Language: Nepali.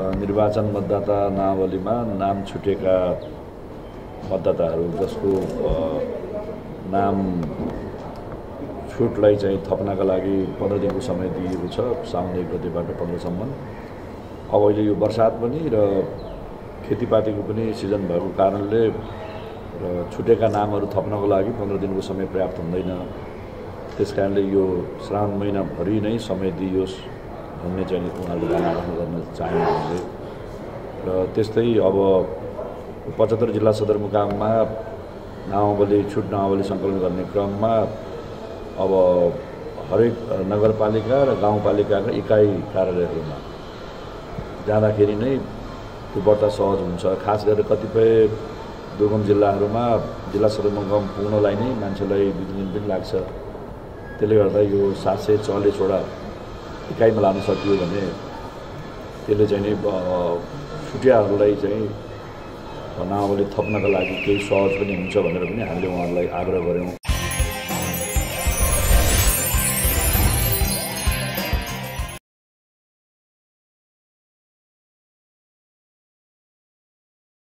निर्वाचन मतदाता नावलीमा नाम छुटेका मतदाताहरू जसको नाम छुटलाई चाहिँ थप्नका लागि पन्ध्र दिनको समय दिएको छ साउन एक गतेबाट पन्ध्रसम्म। अब अहिले यो बर्सात पनि र खेतीपातीको पनि सिजन भएको कारणले र छुटेका नामहरू थप्नको लागि पन्ध्र दिनको समय पर्याप्त हुँदैन। त्यस कारणले यो श्रावण महिनाभरि नै समय दिइयोस् भन्ने चाहिँ उहाँहरूले चाहनुहुन्छ र त्यस्तै अब पचहत्तर जिल्ला सदरमुकाममा नामावली छुट नामावली सङ्कलन गर्ने क्रममा अब हरेक नगरपालिका र गाउँपालिकाका इकाइ कार्यालयहरूमा जाँदाखेरि नै त्यो बढ्ता सहज हुन्छ। खास गरेर कतिपय दुर्गम जिल्लाहरूमा जिल्ला सदरमुकाम पुग्नलाई नै मान्छेलाई दुई दिन पनि लाग्छ। त्यसले गर्दा यो सात सय चालिसवटा इकाइमा लान सकियो भने त्यसले चाहिँ नि छुटियाहरूलाई चाहिँ नामावली थप्नका लागि केही सहज पनि हुन्छ भनेर पनि हामीले उहाँहरूलाई आग्रह गऱ्यौँ